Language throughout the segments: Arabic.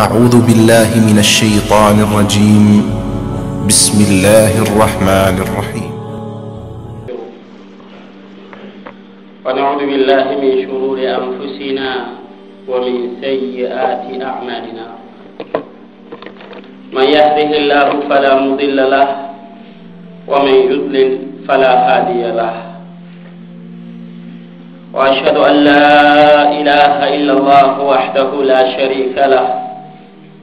أعوذ بالله من الشيطان الرجيم. بسم الله الرحمن الرحيم. ونعوذ بالله من شرور أنفسنا ومن سيئات أعمالنا. من يهده الله فلا مضل له ومن يضلل فلا هادي له. وأشهد أن لا إله إلا الله وحده لا شريك له.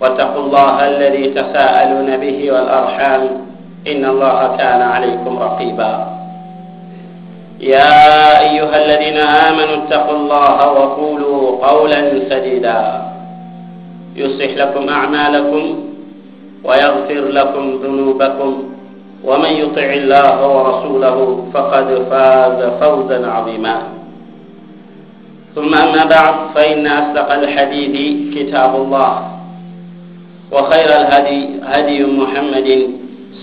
واتقوا الله الذي تساءلون به والأرحام إن الله كان عليكم رقيبا. يا أيها الذين آمنوا اتقوا الله وقولوا قولا سديدا. يصلح لكم أعمالكم ويغفر لكم ذنوبكم. ومن يطع الله ورسوله فقد فاز فوزا عظيما. ثم أما بعد فإن أصدق الحديث كتاب الله. وخير الهدي هدي محمد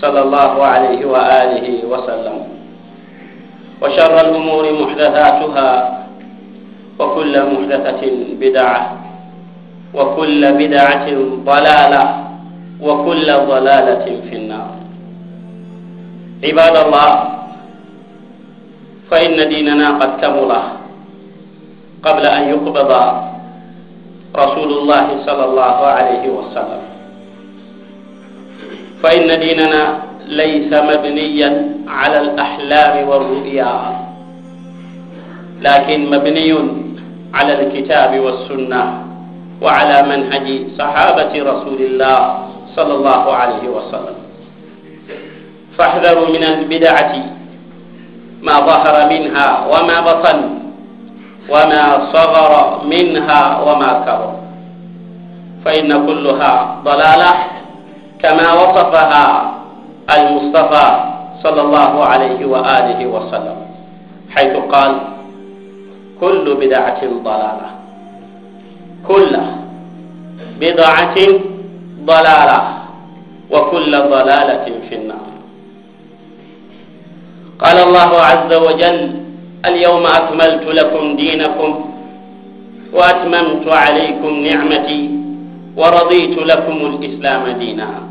صلى الله عليه وآله وسلم. وشر الأمور محدثاتها وكل محدثة بدعة وكل بدعة ضلالة وكل ضلالة في النار. عباد الله فإن ديننا قد كمل قبل أن يقبض رسول الله صلى الله عليه وسلم. فإن ديننا ليس مبنيا على الأحلام والرؤيا لكن مبني على الكتاب والسنة وعلى منهج صحابة رسول الله صلى الله عليه وسلم. فاحذروا من البدعة ما ظهر منها وما بطن وما صغر منها وما كبر. فإن كلها ضلالة كما وصفها المصطفى صلى الله عليه وآله وسلم حيث قال كل بدعة ضلالة كل بدعة ضلالة وكل ضلالة في النار. قال الله عز وجل اليوم أكملت لكم دينكم وأتممت عليكم نعمتي ورضيت لكم الإسلام دينا.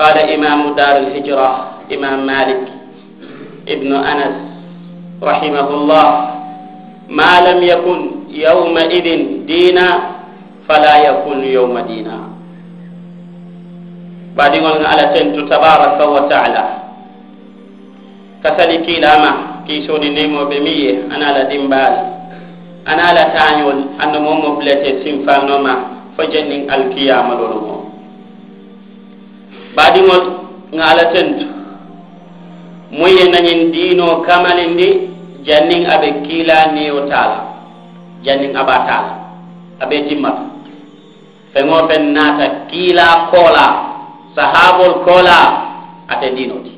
قال إمام دار الهجرة إمام مالك ابن أنس رحمه الله ما لم يكن يومئذ دينا فلا يكون يوم دينا. بعد على تنت تبارك وتعالى. كسلي كيلاما كيسوني نيمو بمية أنا لا ديمبال. أنا لا تانيول أن مومو بلتي سيمفانوما فجنين القيامة لولو baadiŋol ŋa ala tentu. Muŋ ye nañiŋ diinoo kamalindi janniŋ a be kiila niyo taa la janniŋ a baa taa la a be timmata feŋo feŋ naata kiila koolaa sahaabol koolaa ate diinoo ti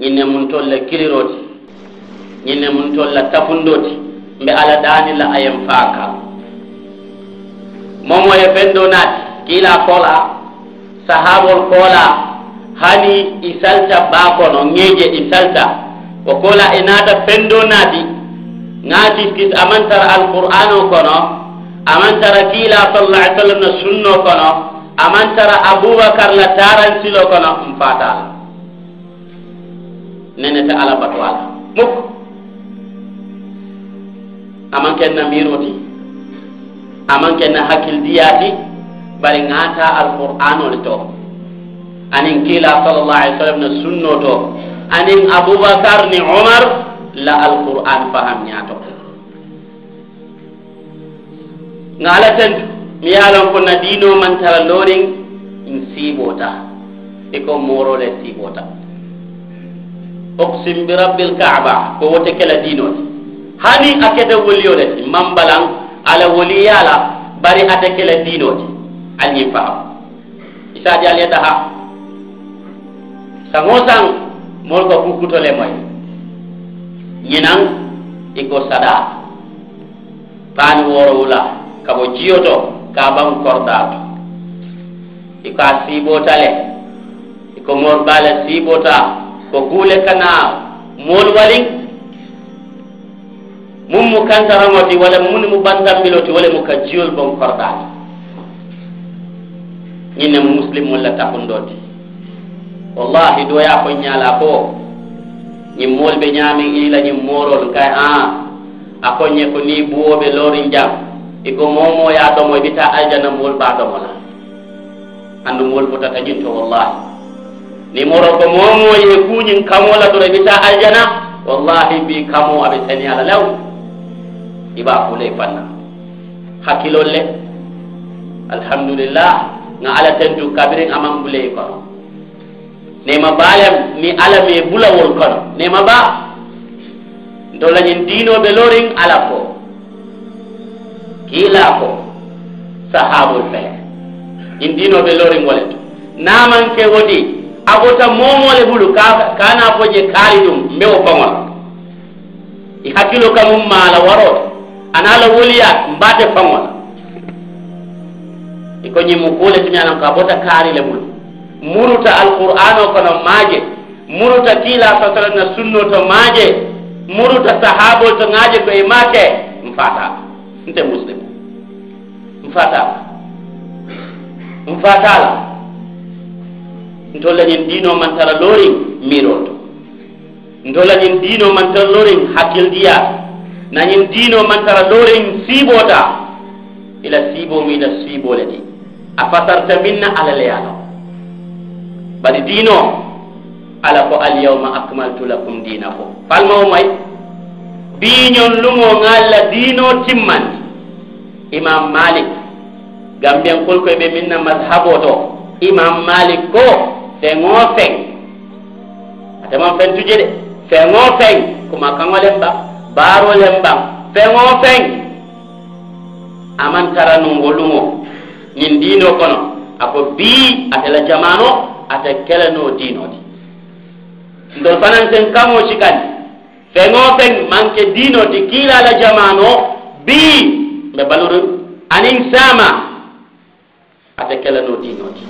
ñiŋ ne mun tol la kiliroo ti ñiŋ ne mun tol la tafundoo ti mbe ala daani la a yeŋ faa kaŋ momoo ye feŋ doo naati kiila koolaa sahabol koola hani i salta ɓa kono ŋeje i salta. O kola e naata fendo naati ŋaati kis amantara alqur'ano kono amantara kiila sallah ai sallam no sunno kono amantara aboubacar la taransilo kono m fatala nenete ala bato ala muk aman kenna miroti aman kenna hakkildiyati برنعتا القرآن ولتو أنين كلا صلى الله عليه وسلم السنة تو أنين أبو بكر ني عمر لا القرآن فهم ياتو نالتن ميالون كنا دينو من ترى لورين إن سيبوتا إكو مورو لسيبوتا أقسم برب الكعبة قوتك لدينو هاني أكد وليو لسي منبلا على وليالا بري أتك لدينو an yi isa di ale ta ha sango sang mol ko kukuto le moy nyinan iko sada tan woro wula kabo jiyoto korda iko asibo tale iko mor bala sibota ko kule kana mol walin mum mu kantaranoti walla mun mu bandambilo ti wala mu ka jiyol ñinne muslimol la takundote wallahi doya ko ñala ko ñin mool ɓe ñaami iila ñin moorol kay an a koñe ko ni buwoɓe loorin jam. Iko momoya ɗomo ɓita aljana mool ɓa ɗomola anndu mool fotata jinto wallahi. Ni moro ko momoye kuñin kamola doro ɓita aljana wallahi mbi kamo aɓe sani ala law. Iɓa fuley fanna. Hakkilolle alhamdulillah. nga ala tentu kabirin aman buleyi kono. Nema balem ni ala me bulawol kono. Nema ba nto lañin diinoɓe lorin ala ko kiila ko sahabul fee in diinoɓe lorin woleto namanke wodi agota momole bulu kana foje kaali ɗum mbewo faŋol i hakkilo kamum maala warot. Ana la woliyat mbate faŋol ikoñi mu kuule tuñalan ka bota kaari le mun munuta alqur'an o kono maaje munuta kiila sa na sunno to maaje munuta sahabo to ngaje ko maake m fatama nte muslim. Mfata mfata la fatala ni diino man tara lori miroto. To ntollañin diino man tara loorin na nañin diino man tara lori sibota ila sibo mi da sibo le ti fasarta minna ala leyano. Bari diino ala ko alyawma akmaltu lakum dinakum falmawo may biiñon lumo ngalla diino timmandi. Imam malik gambiyan kolkoye ɓe minna mashabo to imam malik ko feŋo feŋ ateman fentuje de feŋo feŋ kuma kaŋolen ɓa baarolen ɓa feŋo feŋ aman tara nungo lumo. Ñin diino kono. Ako bii atela jamano ate keleno diinoti ndol fanan sen kamo sikandi feŋo feŋ manke diinoti kiilala jamano bii mbe baluru anin sama ate keleno diinoti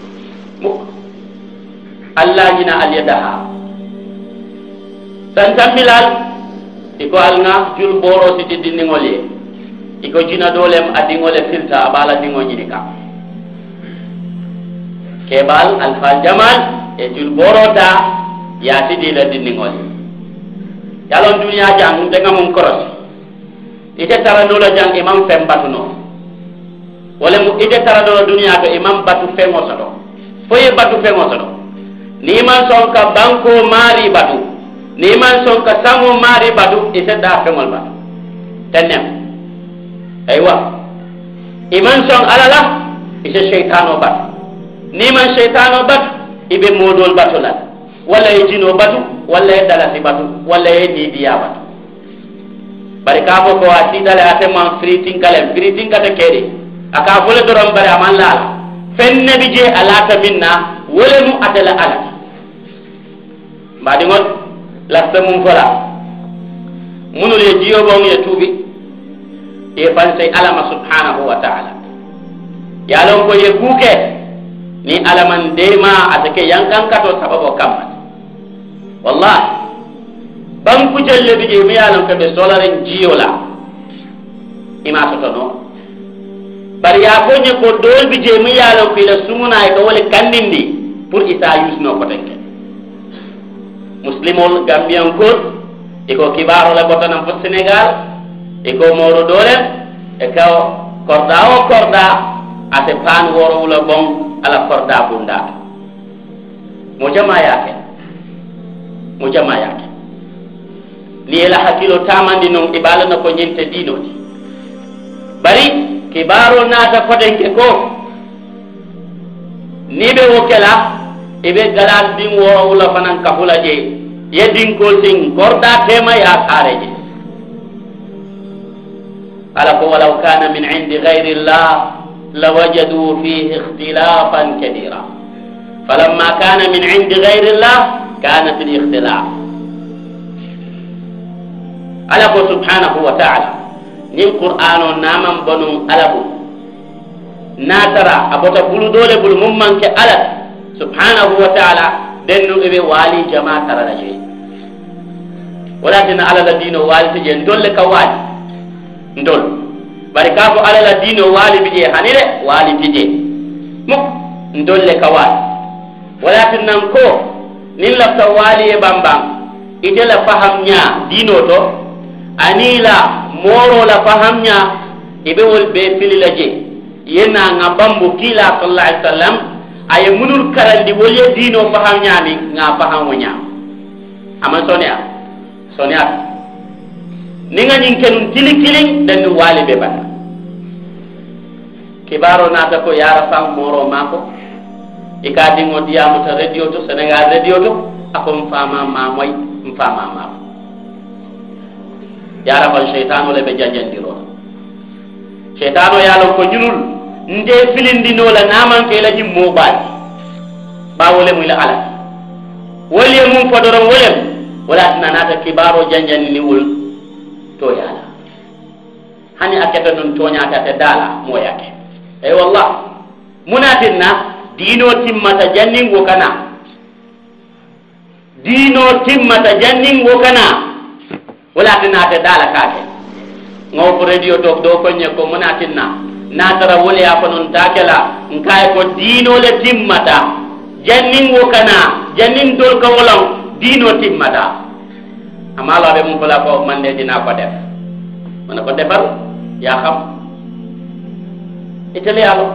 allah ñina alyadaha santammilal iko alnga jul boro siti dindigol ye iko jina dolem a dingole firta a kebal alfa jamal e jul boro ta ya sidi la dindigol ye yalon duniya jang denga mum koros ite tara nola jang imam fem batuno wala mu ite tara nola duniya to imam batu fengo soto foye batu fengo soto ni man son ka banko mari batu. Ni man son ka sango mari batu ise da feŋol batu. Tennem aywa iman son alala ise sheitano batu niman cheytano batu iɓe modol batu la. Walla ye jino batu walla ye dalasi batu walla ye didiya batu. Bari ka fo ko a siidale ate man firitinkalem firitinkate keede. Aka fole doron bari aman laala. Fen nebi je a laata min na wolemu ate la alati mbaɗiŋol lasta mum fola. Munul ye jiyoɓon ye tuubi. Ye fansey alama subhanahu wa taala. Yalon ko ye kuuke. Ni alaman dema atake yankankato sababo kamma wallahi. Banku jelle bi je mi yalon ko ɓe solaren jiyo la ima noon bari ya foñe ko dolbi je mi yalon ko ila sumuna e ko wole kandindi pour isa yusno kotenke muslimol gambiyankol eko kibarole botanam fo sénégal eko mawɗo dolem e kaw korda o korda ate pan worowula bon ala korda bunda. Mo jama yake mo jama yake ni ela hakkilo tamandi noon ibalana ko ñinte ɗiɗoti bari kibaro naata fotenke ko ni ɓe wo kela eɓe galal ɗin worowula fanan kahula je ye dinkol tin korda tema yakare je ala ko walaw kana min indi gayri llah لوجدوا فيه اختلافا كثيرا فلما كان من عند غير الله كان في الاختلاف. على سبحانه وتعالى. نين قرآن نامن بنو ألبو ناترا أبوتا بلو دولة بلو ممن كألب سبحانه وتعالى دنو إبي والي جماعة رجي ولكن على الدين والي تجي ندول لك والي. ندول bari k'a fɔ ala la diinɛ waali bi je hani dɛ waali bi je mu n dolle ka waali. Walakin nan ko nin lafta waali ye banban ite la faham ɲa diinɛ to. Ani la mooro la faham ɲa i be wol bee fili la je ye na bambu kiila sallallahu alaihi wasallam a ye munul karandi wol ye diinɛ faham ɲaami ŋa faham wo ɲa a ma sɔniya sɔniya ni nga ñin kenum tili kilin danni waali be bana. Kibaro naata ko yara fan moro maako. E I ka diŋo diyamuta radio to sénégal radio to ako n faama maamoy n faama maako. Yara fan cheytano le be jajandiroo cheytano ye lon ko ñunul nte filindinoo la naamanke la ñin moo baati ba wole mu la ala wolu ye mum fo doron wolem wala tina naata kibaro janjani ni wolu toñala hani a keta nun toñatate dala moyake ey wallah munatin na diino timmata janningo kana. Diino timmata janningo kana. Wolatinate dala kake ngaw ko radio to do koñe ko munatin na natara a ko noon takela nkaye ko diinole timmata. Janningo kana. Janning dol ka wolan diino timmata. Amma Allah be mun fala ko man de dina ko def. Man ko defal ya xam itale yalo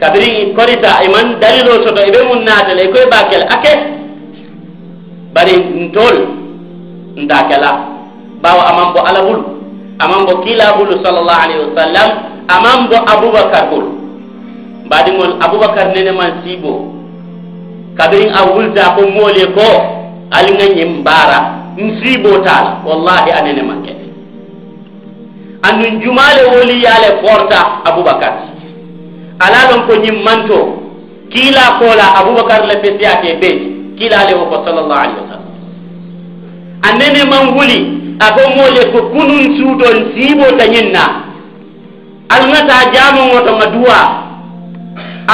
kabiri korita iman dalilo soto ibe mun natale koy bakel ake bari ntol ndakela bawa amam bo alabul amam bo kila bulu sallallahu alaihi wasallam. Amam bo abubakar bul badingol abubakar nene man sibo kabirin a wulta ko mole ko aliŋa ñiŋ baara nsiiboo taa la wallahi anene maŋ ke anuŋ jumaa le woliyaa le forta abubakar. Ala loŋ ko ñiŋ manto kiila koola abubakar le fesiyaa ke bee kiila le wo ko salallahu alaihi wa sallam anene maŋ wuli a ko moo le ko kunuŋ suuto nsiiboo ta ñiŋ na aliŋa taa jaamoo ŋo to ŋa duwaa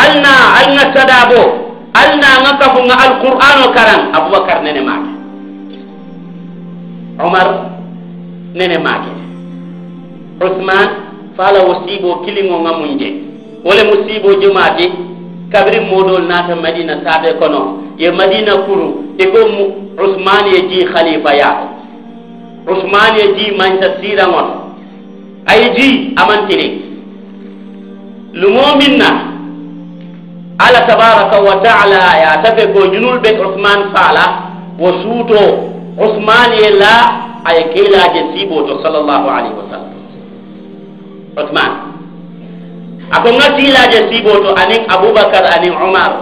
alna alna sadabo alna nga kafunga nga alqur'ano karan abubakar nene make umar nene make usman fala wo kilingo nga munje wole musibo jumati kabiri modol nata madina sabe kono. Ye madina kuru ego usman ye ji khalifa ya. Usman ye ji manta ngon ay ji amantini lumo min na على تبارك وتعالى يا تفك جنول بك عثمان فالا وسوتو عثمان يلا أي كيلا جسيبوتو صلى الله عليه وسلم. عثمان. أكون كيلا جسيبوتو أنك أبو بكر أني عمر.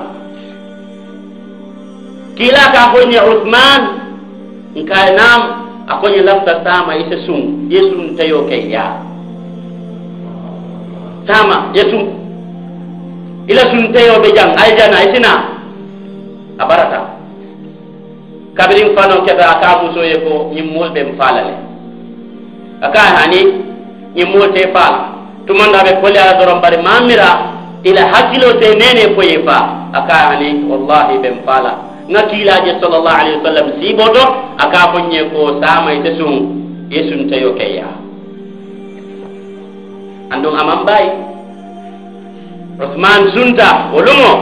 كيلا كأكون عثمان. إن كان نام. أكون لفظ تاما يسون يسون تيوكي يا تاما يسون ila sunteyoɓe jang aljana isina a barata. Kabirin fano keta aka musoye ko ñimmol ɓen faalale aka hani ñimmol te faala tumandaɓe koli ala doron bari mamira ila hakkilo te nene foye fa. Aka hani wallahi ɓen faala nga kiilaje sallllahu alayhi wa sallam siiboto aka foñe ko samayte sun ye sunteyo keya andum aman mbayi usman sunta o lumo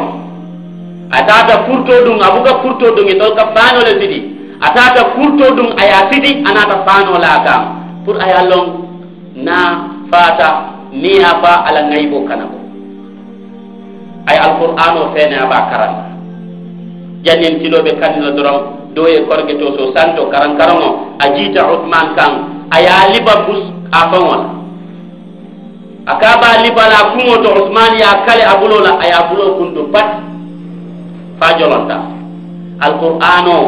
a tata furto ɗum a buga furto ɗum e tolka fanole siɗi a tata furto ɗum aya siɗi a nata fanola kam pour aya lon na fata niya fa ala ngaybo kana ko ay alqur'an o fene aba karanta jannin tiloɓe kannino doron do e korge to so santo karan karan o a jiita usman kan aya liba bus a aka ba libala kuŋo to usman ya kale a bulo la a ye a bulo kuntu pat. Fa jolanta alqur'ano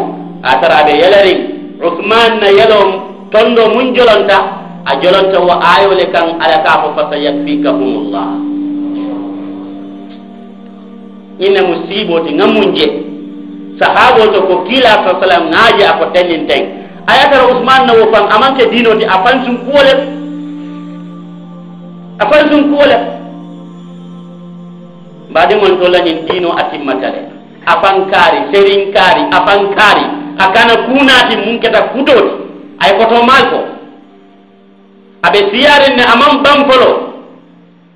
a tara be yelari. Usman na yelo tondo mun jolanta a jolanta wa ayo le kan ala ka fo humullah ina musibo ti ŋa mun sahabo to ko kila sallam naaji ŋa a ko tenin ten a usman na wo faŋ amante dino di a faŋ sun kuwo akwai sun kola ba da mantola mbaade dino a cikin matare a fankari serinkaari kari a fankari a kana kuna kunaati mun keta kutooti ay kotomaal ko. Aɓe siyarin ne aman ban folo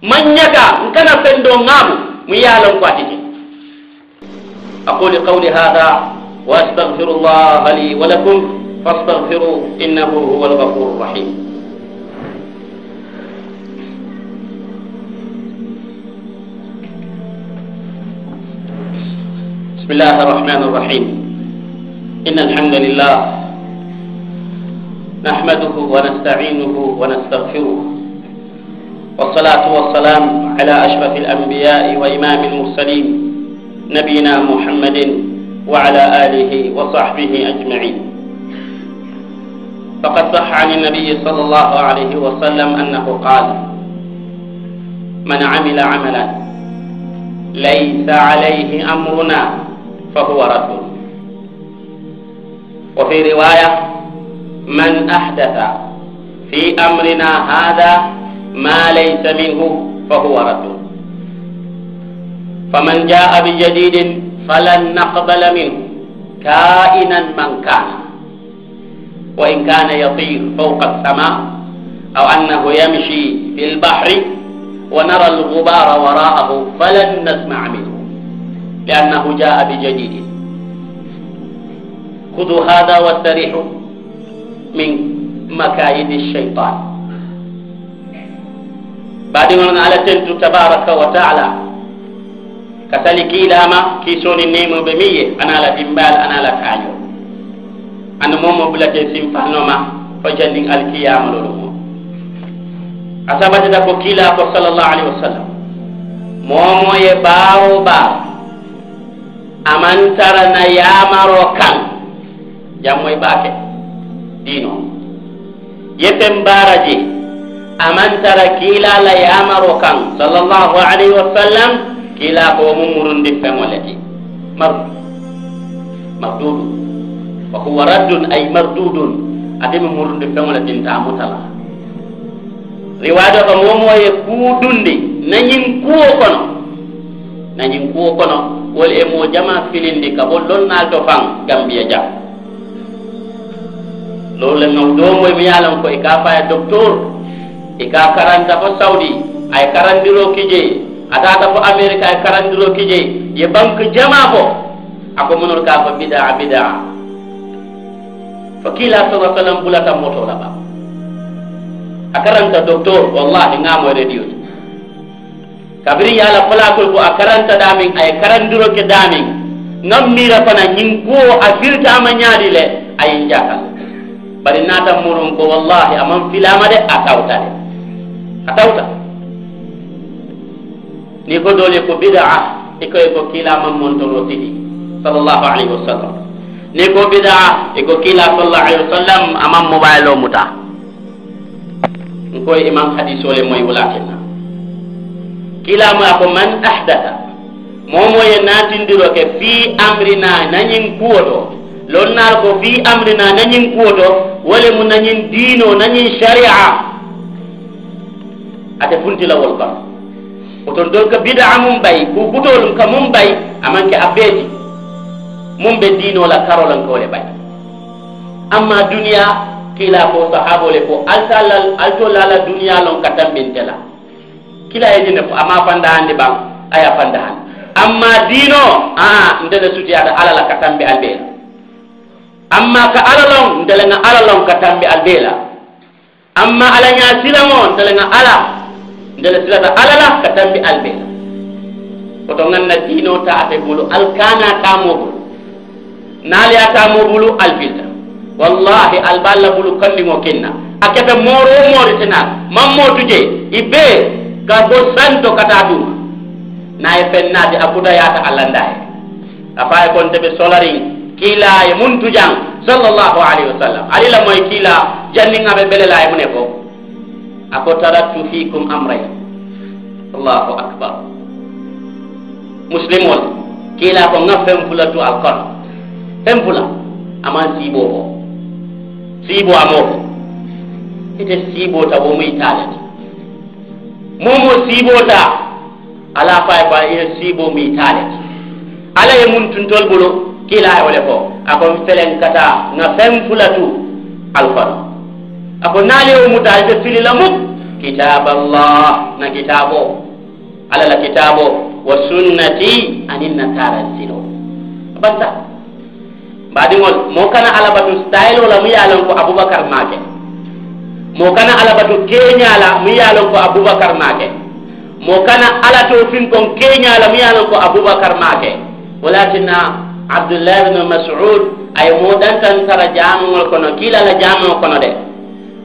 manyaka nkana fendo ŋaamu mu ye a lon ko atiti aquli qawli hada wa astaghfiru llah li wa lakum fastaghfiruh innahu huwa alghafuru rahim. بسم الله الرحمن الرحيم إن الحمد لله نحمده ونستعينه ونستغفره والصلاة والسلام على أشرف الأنبياء وإمام المرسلين نبينا محمد وعلى آله وصحبه أجمعين فقد صح عن النبي صلى الله عليه وسلم أنه قال من عمل عملا ليس عليه أمرنا فهو رد وفي رواية من أحدث في أمرنا هذا ما ليس منه فهو رد فمن جاء بجديد فلن نقبل منه كائنا من كان. وإن كان يطير فوق السماء أو أنه يمشي في البحر ونرى الغبار وراءه فلن نسمع منه. لأنه جاء بجديد. خذوا هذا واستريحوا من مكايد الشيطان. بعد ما على تبارك وتعالى كسالي كيلاما كيسوني نيمو بمية. أنا لا دمبال أنا لا كايو أنا مومو بلاتي سيمفانوما فجنين الكيام لولو أسابت دكو كيلا صلى الله عليه وسلم. مومو يباو باو. ترى يامارو كان جاموي باكي dino yefen baraji amantara kila la yamaro kan sallallahu alaihi wasallam kila ko mumurundi feŋoleti mardu mardudu wa huwa raddun ay mardudun atemi murundi feŋoleti ntamutala riwado ko momoye kuudundi nañin kuwo kono nañin kuwo kono wol e mo jama filindi ka bo lonnal to faŋ gambiya jam loolu la ngaw doomoy mi yalan ko e ka faya docteur e ka karanta fo saudi ay karandiro kije atata fo amerique ay karandiro kije ye banque jama fo. Ako munol ka fo bidaa bidaa fo kila sa sallam bulata moto la ba. A karanta docteur wallahi ngamoyde diyoti kabiri yala fola ko ko akaranta damin ay karanduro ke damin ngam mira fana nyin ko afirta amanyadi le ay jaka bari nata murun ko wallahi amam filama de akawta de. Akawta ni ko dole ko bid'a iko ko kila mam montoro tidi sallallahu alaihi wasallam. Ni ko bid'a ko kila sallallahu alaihi wasallam amam mobile muta ko imam hadith moy wulatina kilama ko man ahdatha momoye natindiro ke fi amrina nañin lon naar ko fi amrina nañin kuwoto wole mu nañin diino nañin sharia. Ate funtilawol kon oton dol ka bidaa mum bay ku kutolum ka mum bay amanke a beeti mum be diinola karolankole bay amma duniya kila ko sahabole ko altolala duniya lon ka tambintela kila yedine ko ama fanda hande ɓan aya fanda hande amma diino aa ndene sutiyata alala ka tambi albeela amma ka alalon ndelenga alalon ka tambi albeela amma alaña silamo ndelenga ala ndele silata alala ka tambi albeela koto ganna diino taate bulu alkana tamo bulu naaliya tamo bulu albilta wallahi alballa bulu kandimo kinna. A moro moritina mammotuje i bee gardo santo kata ɗum naye fennade akudayata a afaye kon teɓe solarin kiilaye mun tujan sallllahu alayhi wa sallam alila moye kiila janningaɓe ɓelelaye mune fo ako tarattu fikum amray allahu akbar. Muslimol kiila ko ga fenfula tu alkon. Fenfula aman siibo fo siibo amo fo ete siibo muy taalete momo siibota. Ala fay fa ye siibo mi taale ala ye mun tuntol ɓolo kiila e wole fo. Akon felen kata nga fen fulatu alkono ako naali e o muta ɓe filila muk kitaballah na kitabo ala la kitabo wa sunnati anin na taran silo basta mbaɗiŋol mo kana alabatu style ola mu ye ko aboubacar maake. Mo kana alabatu keñala mu yalon ko aboubacar make. Mo kana alato fin kon keñala mu yalon ko aboubacar make. Walakinna abdullah ibne masud ay mo dantan tara jamugol kono kilala jamugo kono de.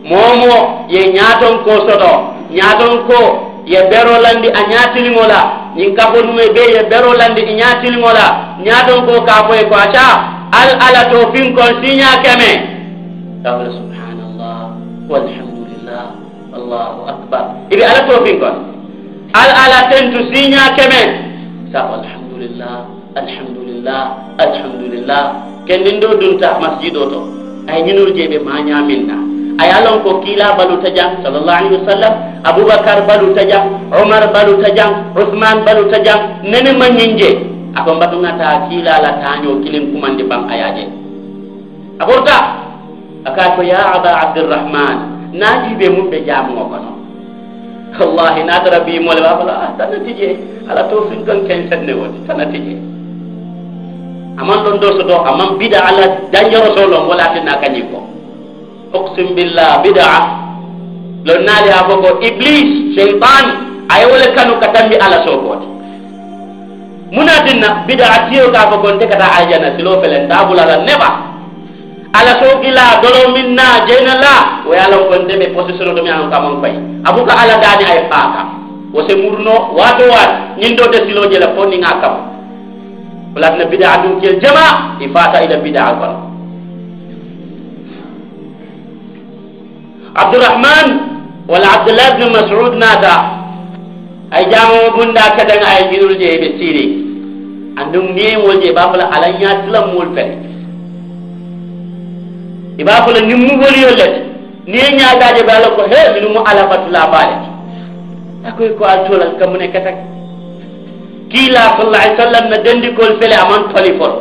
Momo ye ñaton ko soto ñaton ko ye berolandi a ñatiliŋola ñin kafonume be ye berolandi i ñatiliŋola ñaton ko kafoye ko aca al ala to fin kon siña keme walhamdulillah. Allahu akbar. Ibi ala tó fi nǹkan ala ala tẹ̀ntu sí ní akẹ́mẹ́ sa alhamdulillah alhamdulillah alhamdulillah. Kẹ́ni ndó dun ta masjid dọ̀ tọ̀ ay ñinul jeɓe ma ñaminna a yalon ko kiila baluta jang sallllahu alayhi wa sallam aboubacar baluta jang omar baluta jang ouhmane baluta jang nene mañin je ako mbatugata kiilala taño kilim kumandi ban ayaje. Aborta. Aka ko ya aba abdirrahman najiɓe mum ɓe jamugo kono wallahi natara bimole wafala ah, tana tije ala to fin kan ken senne woni tana tije aman ɗon do so do aman bida ala dañjoro solon wala tinna kañi ko uqsim billah bid'a lo naali ha fo ko iblis cheytan aye wole kanu ka tambi ala sokode munatinna bid'a tiyo ka fo kon tekata aljana silo felen tabulala neba ala sokila dolo minna jeyna la wo yalon kon deme position ɗum yanon kamon fay abuka ala dani ay faaka wo se murno wato wat ñindo de silo jela fo ni bid'a ɗum kel jama i ila bid'a kono abdourahman walla abdoullah bne masud naata ay jamomo bunda kadanga ay jinol je ɓe siri andum niwol je ɓa fala ala ñatilammol fene iɓa fala nimmugoliyol lete ni ñagaje ɓe ala ko he minumo ala fatula baale akoy ko altolal kamune ketak kiila sallah ai sallam na dendikol fele aman toli folo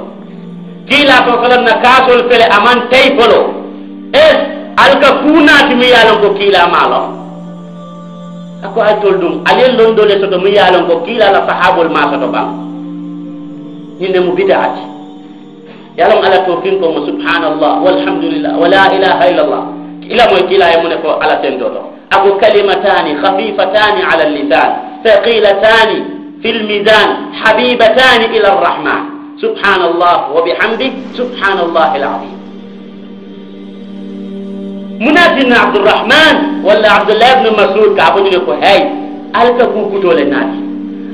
kiila sa sallam na kasol fele aman tey folo e alka kunaati mi yaalon ko kiila maalo ako ay tol ɗum alen londole soto mi yaalon ko kiilala sahabol ma soto ɓan ñinne mo bidaati يا رب على توفيقكم سبحان الله والحمد لله ولا إله إلا الله. إلى موت لا يملك على تندور أبو كلمتان خفيفتان على اللسان ثقيلتان في الميزان حبيبتان إلى الرحمن. سبحان الله وبحمده سبحان الله العظيم. منادينا عبد الرحمن ولا عبد الله بن مسعود كعبد لك هاي ألك كوكوتو لنادي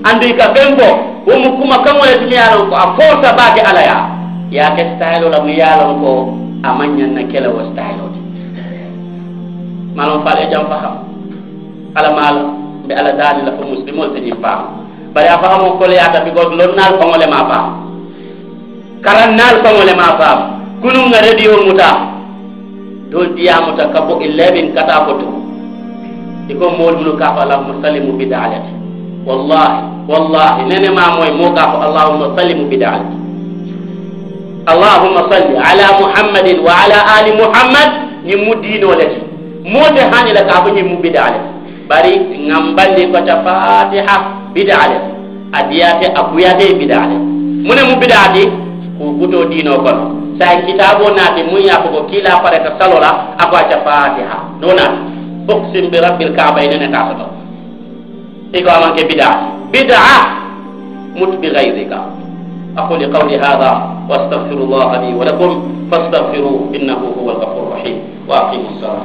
عندك بيمبو ومكوما كمو يدنيا لك أفورت باقي على يعني. yake stylo mu yalon ko amanyan na kela wo stylo malon fale jam faham. Ala mal be ala dali la fo muslimol te faham bari a fahamo kole yata because lon nal kongole ma pa karan nal kongole ma faham. Kunu nga radio muta dol diyamuta ka bo ilebin kata ko to iko mool munu ka fa allahumma sallimu bidaalati wallahi wallahi nene ma moy mo ka fa allahumma sallimu bidaalati ali muhammad ni mu dino lati mote hani la ka ko ni mu bidalati bari ngambandi ko ta fatiha bidalati adiyate abuyate bidalati mune mu bidati ko kuto dino kono sa kitabo naati mun ya ko kila pareta salola ako aca fatiha no naati uksim bi rabbil kaaba inene tasoto iko amanke bida bida aquli qawli hadha وأستغفر الله لي ولكم فاستغفروه إنه هو الغفور الرحيم وأقيموا الصلاة.